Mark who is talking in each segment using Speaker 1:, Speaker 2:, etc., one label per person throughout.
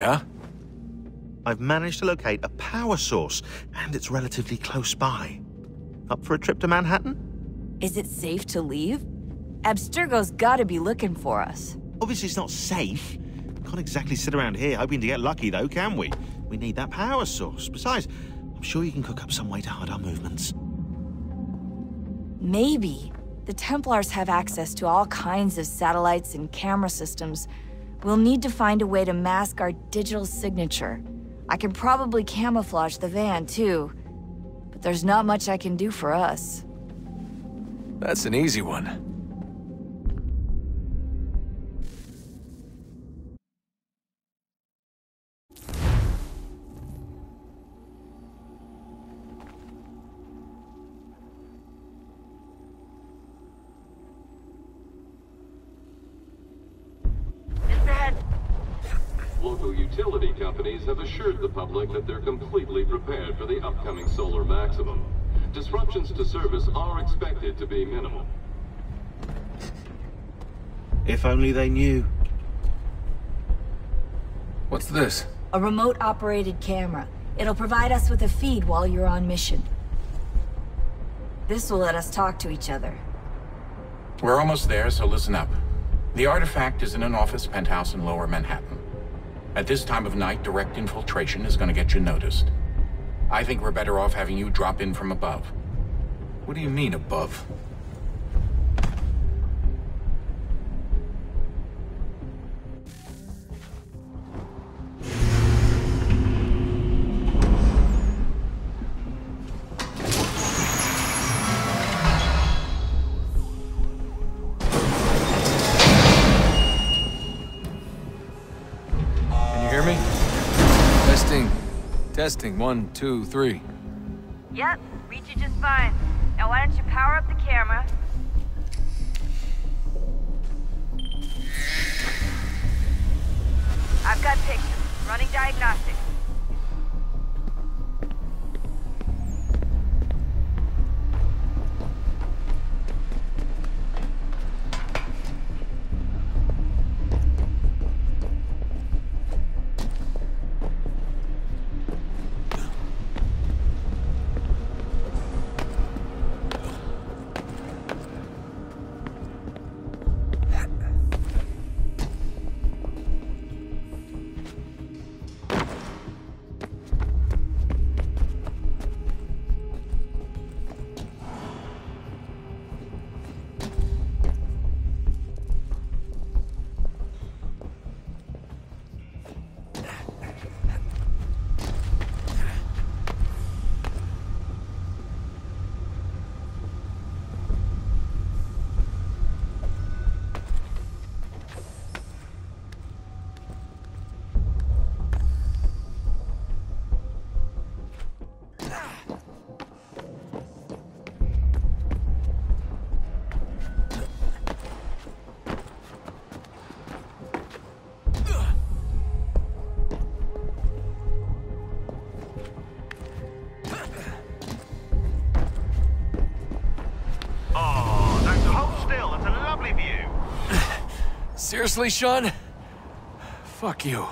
Speaker 1: Yeah?
Speaker 2: I've managed to locate a power source, and it's relatively close by. Up for a trip to Manhattan?
Speaker 3: Is it safe to leave? Abstergo's gotta be looking for us.
Speaker 2: Obviously, it's not safe. Can't exactly sit around here hoping to get lucky, though, can we? We need that power source. Besides, I'm sure you can cook up some way to hide our movements.
Speaker 3: Maybe. The Templars have access to all kinds of satellites and camera systems. We'll need to find a way to mask our digital signature. I can probably camouflage the van, too. But there's not much I can do for us.
Speaker 1: That's an easy one.
Speaker 4: Local utility companies have assured the public that they're completely prepared for the upcoming solar maximum. Disruptions to service are expected to be minimal.
Speaker 2: If only they knew.
Speaker 1: What's this?
Speaker 3: A remote-operated camera. It'll provide us with a feed while you're on mission. This will let us talk to each other.
Speaker 5: We're almost there, so listen up. The artifact is in an office penthouse in lower Manhattan. At this time of night, direct infiltration is gonna get you noticed. I think we're better off having you drop in from above.
Speaker 1: What do you mean, above? Testing. Testing. One, two, three.
Speaker 3: Yep, reach you just fine. Now why don't you power up the camera? I've got pictures. Running diagnostics.
Speaker 1: Seriously, Sean? Fuck you.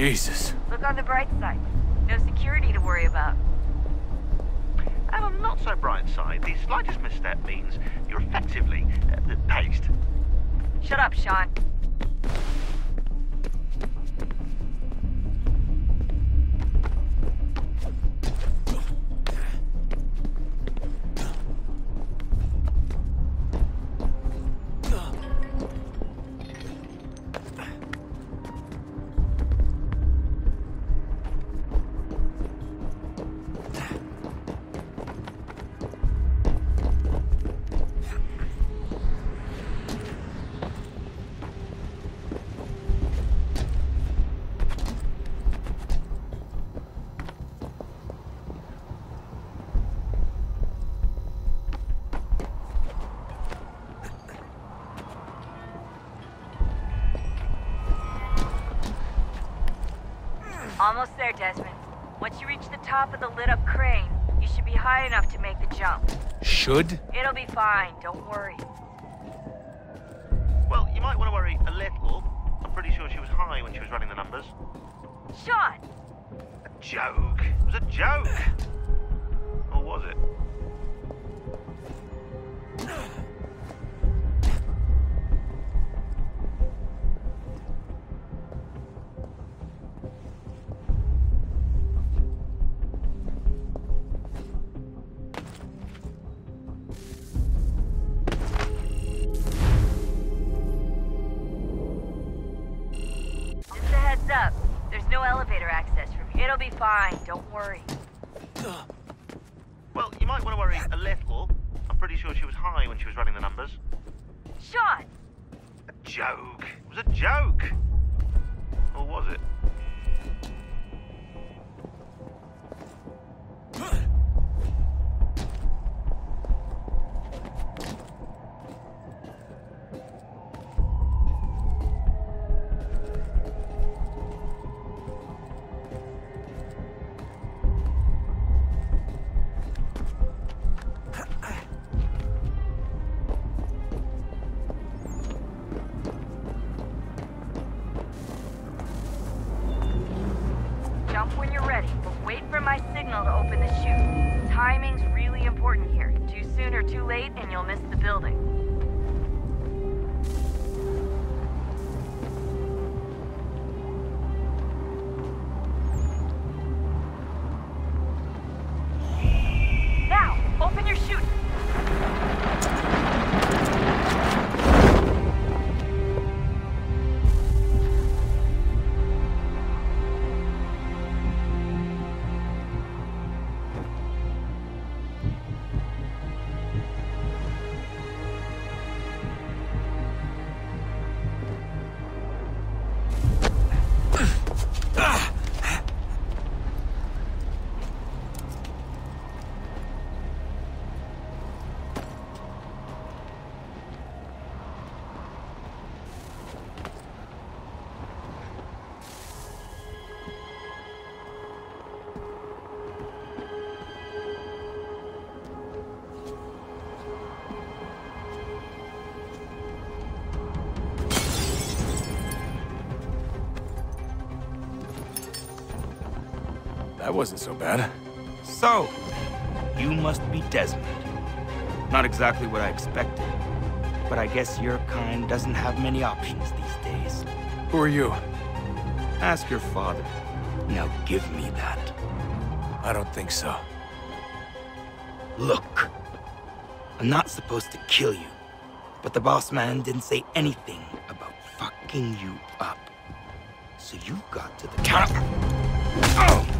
Speaker 1: Jesus.
Speaker 3: Look on the bright side. No security to worry about.
Speaker 2: And a the not so bright side, the slightest misstep means you're effectively uh, paste.
Speaker 3: Shut up, Sean. There, Desmond. Once you reach the top of the lit-up crane, you should be high enough to make the jump.
Speaker 1: Should?
Speaker 3: It'll be fine, don't worry.
Speaker 2: Well, you might want to worry a little. I'm pretty sure she was high when she was running the numbers.
Speaker 3: Sean!
Speaker 2: A joke. It was a joke. Or was it?
Speaker 3: Heads up. There's no elevator access from here. It'll be fine, don't worry.
Speaker 2: Well, you might want to worry a little. I'm pretty sure she was high when she was running the numbers.
Speaker 3: Sean!
Speaker 2: A joke. It was a joke. Or was it?
Speaker 3: For my signal to open the chute. Timing's really important here. Too soon or too late, and you'll miss the building.
Speaker 1: That wasn't so bad.
Speaker 6: So, you must be Desmond. Not exactly what I expected, but I guess your kind doesn't have many options these days.
Speaker 1: Who are you?
Speaker 6: Ask your father. Now give me that.
Speaker 1: I don't think so.
Speaker 6: Look, I'm not supposed to kill you, but the boss man didn't say anything about fucking you up. So you got to the counter. Oh!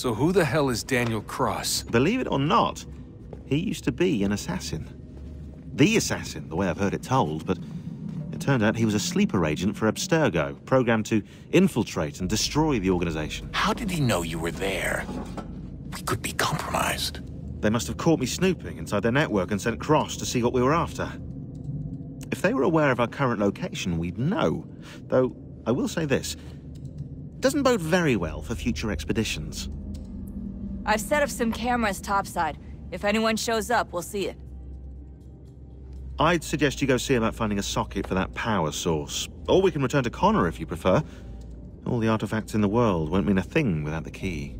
Speaker 1: So who the hell is Daniel Cross?
Speaker 2: Believe it or not, he used to be an assassin. The assassin, the way I've heard it told, but it turned out he was a sleeper agent for Abstergo, programmed to infiltrate and destroy the organization.
Speaker 5: How did he know you were there? We could be compromised.
Speaker 2: They must have caught me snooping inside their network and sent Cross to see what we were after. If they were aware of our current location, we'd know. Though, I will say this. Doesn't bode very well for future expeditions.
Speaker 3: I've set up some cameras topside. If anyone shows up, we'll see it.
Speaker 2: I'd suggest you go see about finding a socket for that power source. Or we can return to Connor if you prefer. All the artifacts in the world won't mean a thing without the key.